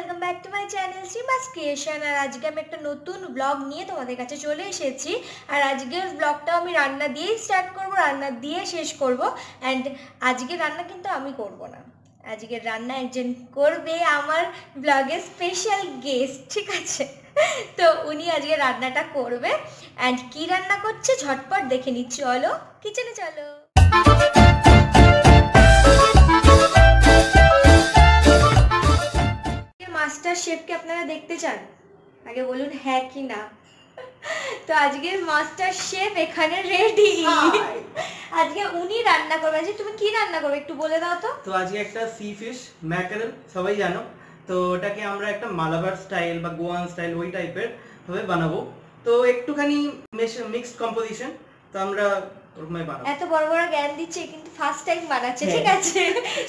Welcome back to my channel Shreemas creation আর আজকে আমি একটা নতুন ব্লগ নিয়ে তোমাদের কাছে চলে এসেছি। আর আজকের ব্লগটাও আমি রান্না দিয়েই স্টার্ট করব, রান্না দিয়ে শেষ করব। অ্যান্ড আজকে রান্না কিন্তু আমি করব না। আজকের রান্না একজন করবে আমার ব্লগের স্পেশাল গেস্ট ঠিক আছে? তো উনি আজকে রান্নাটা করবে। অ্যান্ড কি রান্না করছে? ঝটপট দেখে নিচ্ছি চলো কিচেনে চলো। মাস্টার শেফকে আপনারা দেখতে চান? আগে বলুন হ্যাঁ কি না। তো আজকের মাস্টার শেফ এখানে রেডি আজকে উনি রান্না করবে। আজকে তুমি কি রান্না করবে একটু বলে দাও তো। তো আজকে একটা সি ফিশ ম্যাকারেল সবাই জানো। তো ওটাকে আমরা একটা মালাবার স্টাইল বা গোয়ান স্টাইল ওই টাইপের ভাবে বানাবো। তো একটুখানি মিক্সড কম্পোজিশন তো আমরা ওরকমই বানাবো এত বড় বড় জ্ঞান দিচ্ছে কিন্তু ফার্স্ট টাইম বানাচ্ছে হ্যাঁ। ঠিক আছে?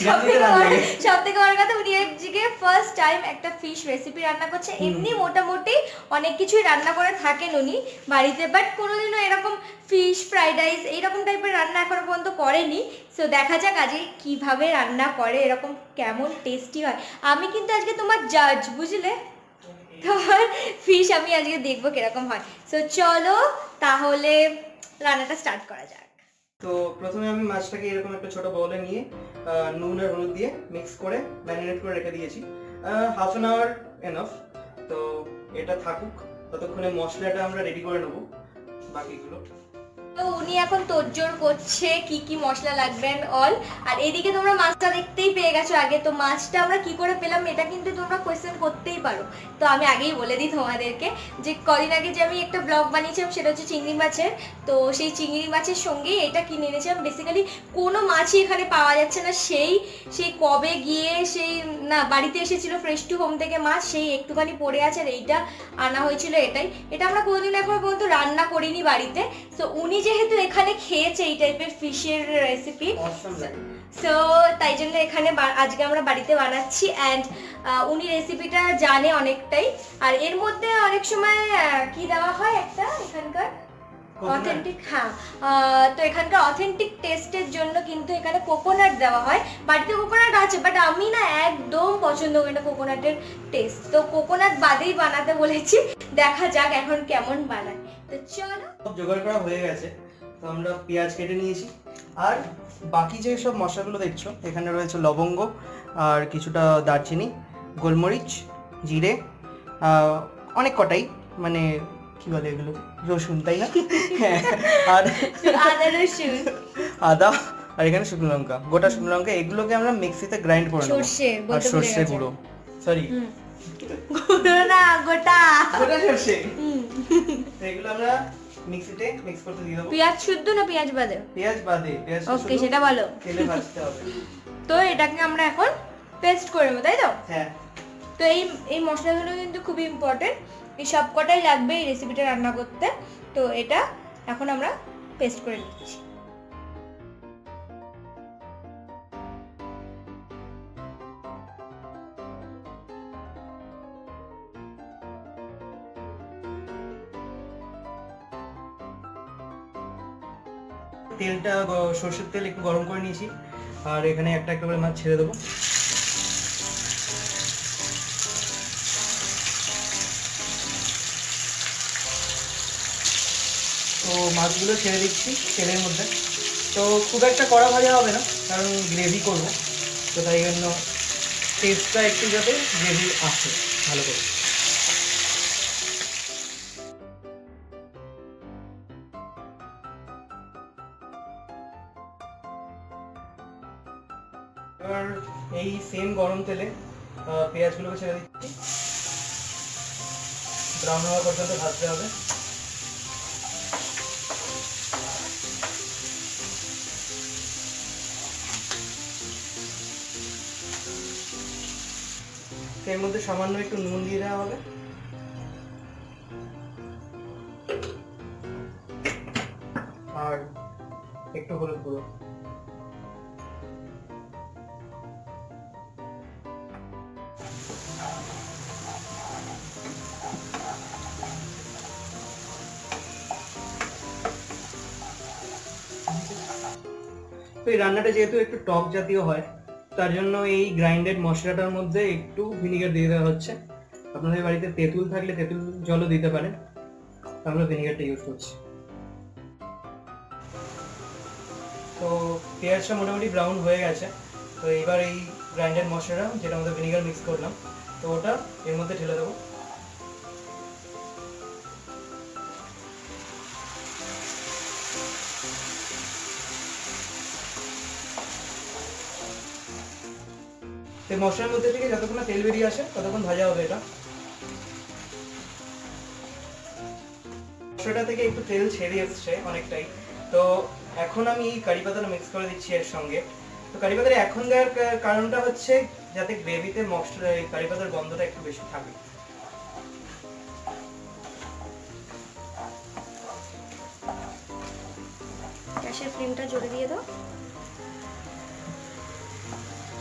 জ্ঞান সব থেকে ভালো বড় লাগে। সব থেকে বড় কথা উনি আজকে ফার্স্ট টাইম একটা ফিশ রেসিপি রান্না করছে। এমনি মোটামুটি অনেক কিছুই রান্না করে থাকেন উনি বাড়িতে বাট কোনোদিনও এরকম ফিশ ফ্রাইড রাইস এইরকম টাইপের রান্না এখনও পর্যন্ত করেনি। সো দেখা যাক আজকে কীভাবে রান্না করে এরকম কেমন টেস্টি হয়। আমি কিন্তু আজকে তোমার জাজ বুঝলে? তোমার ফিশ আমি আজকে দেখব কীরকম হয়। সো চলো তাহলে রান্নাটা স্টার্ট করা যাক। তো প্রথমে আমি মাছটাকে এরকম একটা ছোট বলে নিয়ে নুন আর হলুদ দিয়ে মিক্স করে ম্যারিনেট করে রেখে দিয়েছি। হাফ অ্যান আওয়ার এনাফ তো এটা থাকুক, ততক্ষণে মশলাটা আমরা রেডি করে নেব, বাকিগুলো। তো উনি এখন তোড়জোড় করছে, কি কি মশলা লাগবে অল আর এদিকে তোমরা মাছটা দেখতেই পেয়ে গেছো আগে। তো মাছটা আমরা কি করে পেলাম, এটা কিন্তু তোমরা কোয়েশ্চেন করতেই পারো। তো আমি আগেই বলে দিই তোমাদেরকে যে কদিন আগে যে আমি একটা ব্লগ বানিয়েছিলাম, সেটা হচ্ছে চিংড়ি মাছের। তো সেই চিংড়ি মাছের সঙ্গেই এটা কিনে এনেছিলাম। বেসিক্যালি কোনো মাছই এখানে পাওয়া যাচ্ছে না। সেই সেই কবে গিয়ে সেই, না, বাড়িতে এসেছিল ফ্রেশ টু হোম থেকে মাছ, সেই একটুখানি পড়ে আছে আর এইটা আনা হয়েছিল এটাই। এটা আমরা কোনোদিন এখনও পর্যন্ত রান্না করিনি বাড়িতে। তো উনি যেহেতু এখানে খেয়েছে এই টাইপের ফিশের রেসিপি সো তাই জন্য এখানে আজকে আমরা বাড়িতে বানাচ্ছি অ্যান্ড উনি রেসিপিটা জানে অনেকটাই। আর এর মধ্যে অনেক সময় কি দেওয়া হয় একটা এখানকার? অথেন্টিক হ্যাঁ তো এখানকার অথেন্টিক টেস্টের জন্য কিন্তু এখানে কোকোনাট দেওয়া হয়। বাড়িতে কোকোনাট আছে বাট আমি না একদম পছন্দ করি না কোকোনাটের টেস্ট তো কোকোনাট বাদেই বানাতে বলেছি। দেখা যাক এখন কেমন বানায়। তো চলো। জোগাড় করা হয়ে গেছে। তো আমরা পেঁয়াজ কেটে নিয়েছি। আর বাকি যে সব মশলাগুলো দেখছ এখানে রয়েছে লবঙ্গ আর কিছুটা দারচিনি গোলমরিচ জিরে অনেক কটাই মানে কি বলে এগুলো রসুন তাই না? হ্যাঁ আর আদা আদা আর এখানে শুকনো লঙ্কা গোটা শুকনো লঙ্কা এগুলোকে আমরা মিক্সিতে গ্রাইন্ড করে নেব। সর্ষে আর সর্ষে গুঁড়ো সরি গুঁড়ো না গোটা। গোটা সর্ষে? এগুলো আমরা মিক্সিতে মিক্স করতে দিয়ে দেবো। পেঁয়াজ শুদ্ধ না পেঁয়াজ বাদে? পেঁয়াজ বাদে পেঁয়াজ ওকে সেটা ভালো। তেলে ভাজতে হবে। তো এটাকে আমরা এখন পেস্ট করে নেব তাই তো? হ্যাঁ। তো এই এই মশলাগুলো কিন্তু খুবই ইম্পর্টেন্ট এই সব কটাই লাগবে এই রেসিপিটা রান্না করতে। তো এটা এখন আমরা পেস্ট করে নিচ্ছি। তেলটা সর্ষের তেল একটু গরম করে নিয়েছি। আর এখানে একটা একটা করে মাছ ছেড়ে দেবো। তো মাছগুলো ছেড়ে দিচ্ছি তেলের মধ্যে। তো খুব একটা কড়া ভাজা হবে না, কারণ গ্রেভি করব। তো তাই জন্য টেস্টটা একটু যাতে গ্রেভি আসে, ভালো করে। এবার এই সেম গরম তেলে পেঁয়াজগুলোকে ছেড়ে দিচ্ছি। ব্রাউন হওয়া পর্যন্ত ভাজতে হবে। এর মধ্যে সামান্য একটু নুন দিয়ে দেওয়া হবে। আর একটু হলুদ গুঁড়ো। তো এই রান্নাটা যেহেতু একটু টক জাতীয় হয়, তার জন্য এই গ্রাইন্ডেড মশলাটার মধ্যে একটু ভিনিগার দিয়ে দেওয়া হচ্ছে। আপনাদের বাড়িতে তেঁতুল থাকলে তেঁতুল জলও দিতে পারেন, আমরা ভিনিগারটা ইউজ করছি। তো পেঁয়াজটা মোটামুটি ব্রাউন হয়ে গেছে, তো এবার এই গ্রাইন্ডেড মশলাটা, যেটা আমাদের ভিনিগার মিক্স করলাম, তো ওটা এর মধ্যে ঢেলে দেবো। তো মশলার মধ্যে থেকে যতক্ষণ তেল বেরিয়ে আসে, ততক্ষণ ভাজা হবে এটা। মশলাটা থেকে একটু তেল ছেড়ে এসছে অনেকটাই। তো এখন আমি কারি পাতাটা মিক্স করে দিচ্ছি এর সঙ্গে। তো কারি পাতাটা এখন দেওয়ার কারণটা হচ্ছে যাতে গ্রেভিতে মশলা, এই কারি পাতার গন্ধটা একটু বেশি থাকে। গ্যাসের ফ্লেমটা জোরে দিয়ে দাও।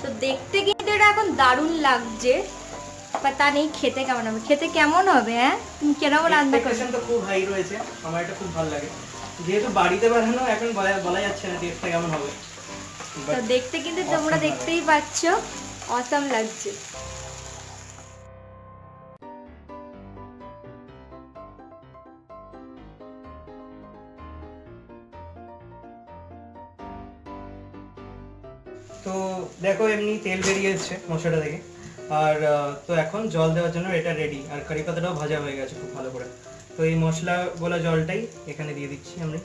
তো দেখতে কিন্তু এটা এখন দারুণ লাগছে বা তা নেই খেতে কেমন হবে? খেতে কেমন হবে হ্যাঁ? তুমি কেরম রান্না করছ তো খুব হাই রয়েছে আমার এটা খুব ভালো লাগে। যেহেতু বাড়িতে বানানো এখন বলা বলা যাচ্ছে না টেস্টটা কেমন হবে। তো দেখতে কিন্তু তোমরা দেখতেই পাচ্ছ অসম লাগছে। তো দেখো, এমনি তেল বেরিয়ে এসছে মশলাটা থেকে আর তো এখন জল দেওয়ার জন্য এটা রেডি আর কারি পাতাটাও ভাজা হয়ে গেছে খুব ভালো করে। তো এই মশলা গোলা জলটাই এখানে দিয়ে দিচ্ছি আমরা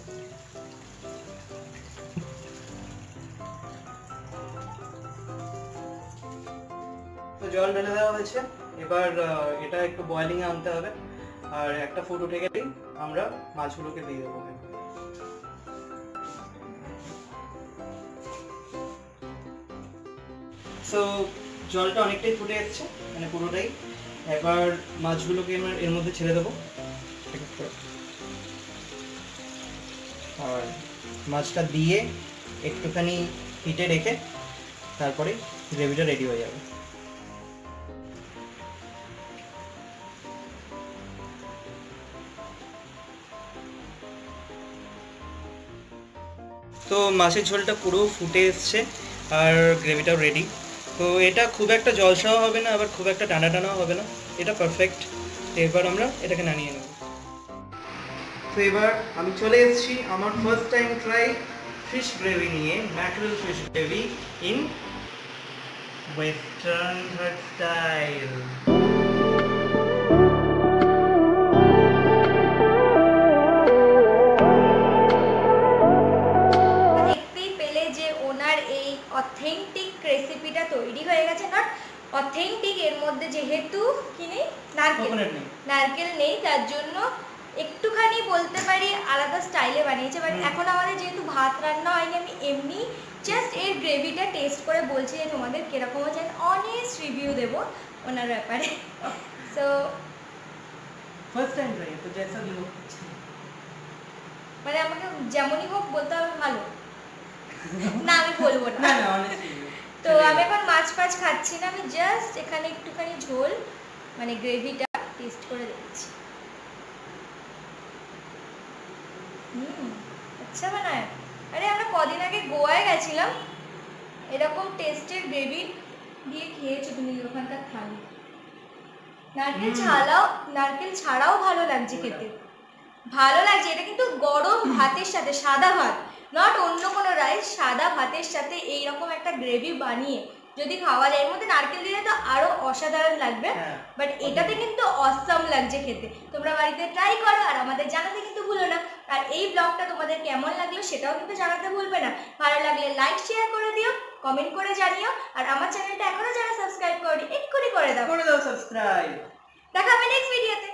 তো জল ঢেলে দেওয়া হয়েছে। এবার এটা একটু বয়েলিং এ আনতে হবে। আর একটা ফুট উঠে গেলেই আমরা মাছগুলোকে দিয়ে দেবো। সো জলটা অনেকটাই ফুটে যাচ্ছে মানে পুরোটাই। এবার মাছগুলোকে আমরা এর মধ্যে ছেড়ে দেবো। আর মাছটা দিয়ে একটুখানি হিটে রেখে তারপরে গ্রেভিটা রেডি হয়ে যাবে। তো মাছের ঝোলটা পুরো ফুটে এসছে, আর গ্রেভিটাও রেডি। তো এটা খুব একটা জলসাও হবে না, আবার খুব একটা টানা টানাও হবে না। এটা পারফেক্ট এবার আমরা এটাকে নামিয়ে নেব। তো এবার আমি চলে এসেছি আমার first time try fish gravy নিয়ে mackerel fish gravy in western style রেসিপিটা তৈরি হয়ে গেছে নট অথেন্টিক এর মধ্যে যেহেতু কি নেই? নারকেল। নারকেল নেই তার জন্য একটুখানি বলতে পারি আলাদা স্টাইলে বানিয়েছে বাট এখন আমাদের যেহেতু ভাত রান্না হয়নি আমি এমনি জাস্ট এর গ্রেভিটা টেস্ট করে বলছি যে তোমাদের কীরকম হচ্ছে অনেস্ট রিভিউ দেবো ওনার ব্যাপারে। সো তো মানে আমাকে যেমনই হোক বলতে হবে ভালো। না আমি বলব না। তো আমি এখন মাছ ফাছ খাচ্ছি না আমি জাস্ট এখানে একটুখানি ঝোল মানে গ্রেভিটা টেস্ট করে হুম আচ্ছা বানায়। আরে আমরা কদিন আগে গোয়ায় গেছিলাম এরকম টেস্টের গ্রেভি দিয়ে খেয়েছো তুমি ওখানকার থালি। নারকেল ছাড়াও নারকেল ছাড়াও ভালো লাগছে খেতে। ভালো লাগছে এটা কিন্তু গরম ভাতের সাথে সাদা ভাত। নট অন্য কোনো রাইস সাদা ভাতের সাথে এই রকম একটা গ্রেভি বানিয়ে যদি খাওয়া যায় এর মধ্যে নারকেল দিলে তো আরও অসাধারণ লাগবে। হ্যাঁ। বাট এটাতে কিন্তু অসাম লাগছে খেতে। তোমরা বাড়িতে ট্রাই করো আর আমাদের জানাতে কিন্তু ভুলো না। আর এই ব্লগটা তোমাদের কেমন লাগল সেটাও কিন্তু জানাতে ভুলবে না। ভালো লাগলে লাইক শেয়ার করে দিও কমেন্ট করে জানিও। আর আমার চ্যানেলটা এখনও যারা সাবস্ক্রাইব করি এক্ষুনি করে দাও। করে দাও সাবস্ক্রাইব দেখা হবে নেক্সট ভিডিওতে